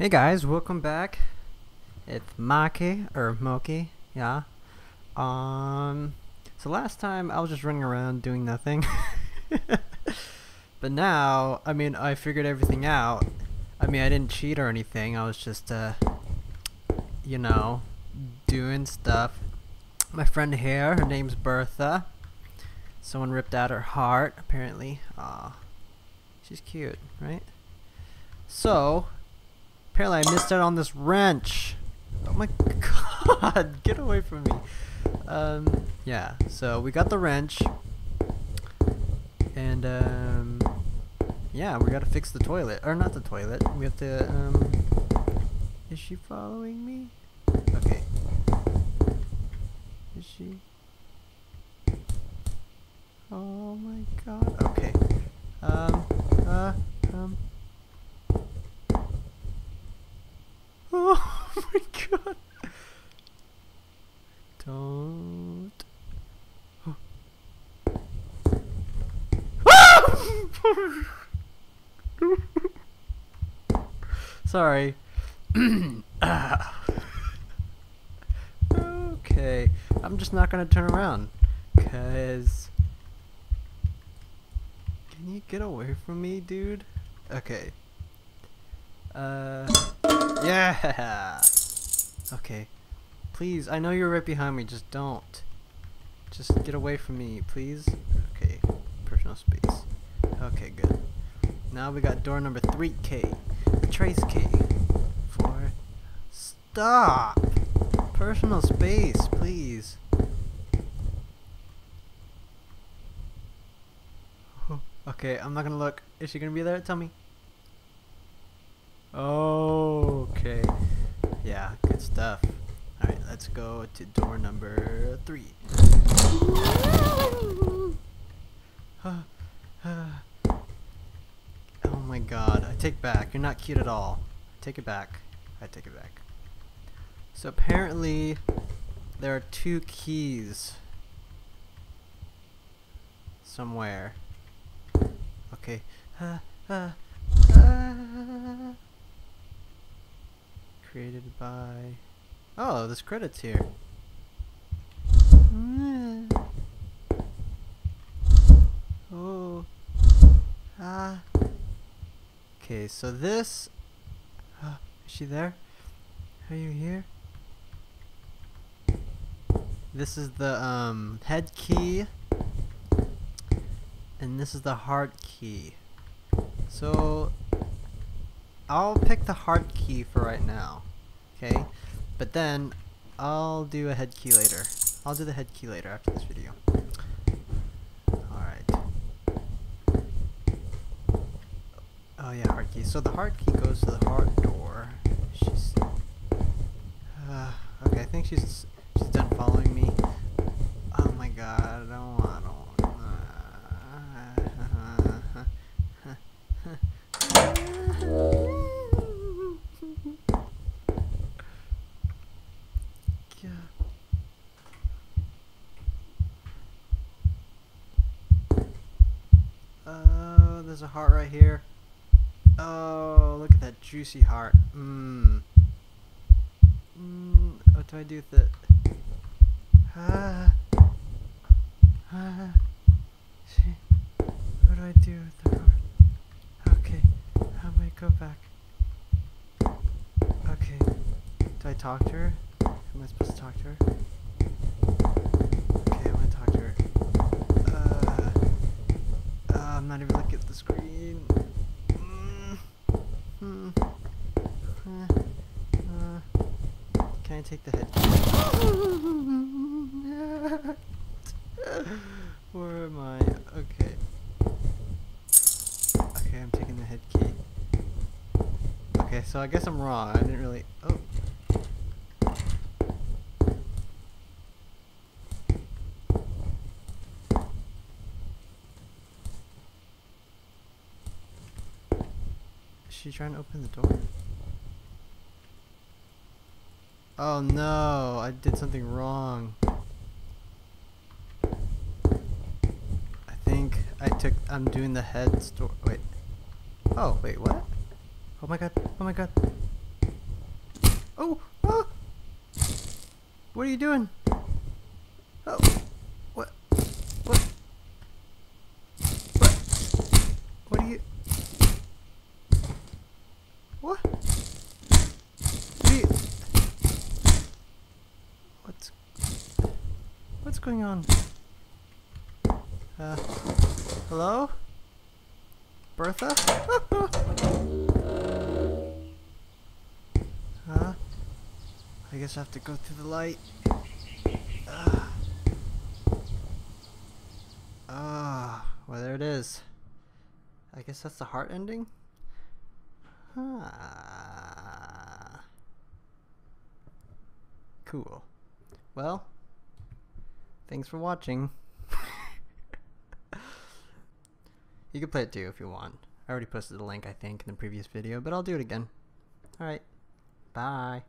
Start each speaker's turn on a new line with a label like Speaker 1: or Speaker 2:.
Speaker 1: Hey guys, welcome back. It's Maki or Moki, yeah. Um, so last time I was just running around doing nothing, but now, I mean, I figured everything out. I mean, I didn't cheat or anything. I was just, uh, you know, doing stuff. My friend here, her name's Bertha. Someone ripped out her heart, apparently. Aw, she's cute, right? So, Apparently I missed out on this wrench. Oh my god, get away from me. Um, yeah, so we got the wrench. And, um, yeah, we gotta fix the toilet. Or not the toilet. We have to, um, is she following me? Okay. Is she? Oh my god. Okay. Um, uh, um. Oh my god. Don't. Sorry. okay. I'm just not gonna turn around. Cause. Can you get away from me, dude? Okay. Uh. Yeah! Okay. Please, I know you're right behind me, just don't. Just get away from me, please. Okay, personal space. Okay, good. Now we got door number 3K. Trace key. Four. Stop! Personal space, please. Okay, I'm not gonna look. Is she gonna be there? Tell me. Okay. Yeah, good stuff. Alright, let's go to door number three. Oh my god. I take back. You're not cute at all. I Take it back. I take it back. So apparently there are two keys somewhere. Okay. Uh, uh, uh created by... Oh, this credit's here. Oh. Ah. Okay, so this... Uh, is she there? Are you here? This is the um, head key. And this is the heart key. So I'll pick the heart key for right now. Okay? But then, I'll do a head key later. I'll do the head key later after this video. Alright. Oh yeah, heart key. So the heart key goes to the heart door. She's... Uh, okay, I think she's, she's done following me. Oh my god, I don't want... Don't there's a heart right here. Oh, look at that juicy heart. Mmm. Mmm. What do I do with it? Ah. Ah. See? What do I do with the heart? Okay. How do I go back? Okay. Do I talk to her? Am I supposed to talk to her? Okay, I want to talk to her. Uh, uh, I'm not even looking at the screen. Mm. Uh, can I take the head? Where am I? Okay. Okay, I'm taking the head key. Okay, so I guess I'm wrong. I didn't really... Oh. She trying to open the door? Oh no, I did something wrong. I think I took, I'm doing the head store, wait. Oh, wait, what? Oh my god, oh my god. Oh! oh! What are you doing? Oh! What? What? What? What are you? What? What are you? What's? What's going on? Uh, hello? Bertha? huh? I guess I have to go through the light. Ah, Ah, well there it is. I guess that's the heart ending? Ah. Cool. Well, thanks for watching. You can play it too if you want. I already posted the link, I think, in the previous video, but I'll do it again. Alright. Bye.